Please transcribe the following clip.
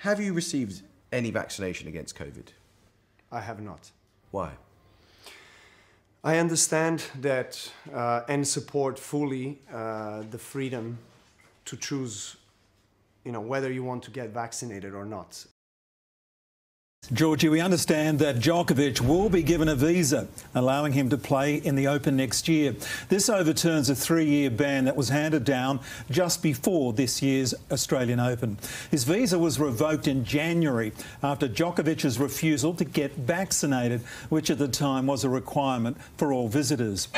Have you received any vaccination against COVID? I have not. Why? I understand that uh, and support fully uh, the freedom to choose, you know, whether you want to get vaccinated or not. Georgie, we understand that Djokovic will be given a visa, allowing him to play in the Open next year. This overturns a three year ban that was handed down just before this year's Australian Open. His visa was revoked in January after Djokovic's refusal to get vaccinated, which at the time was a requirement for all visitors.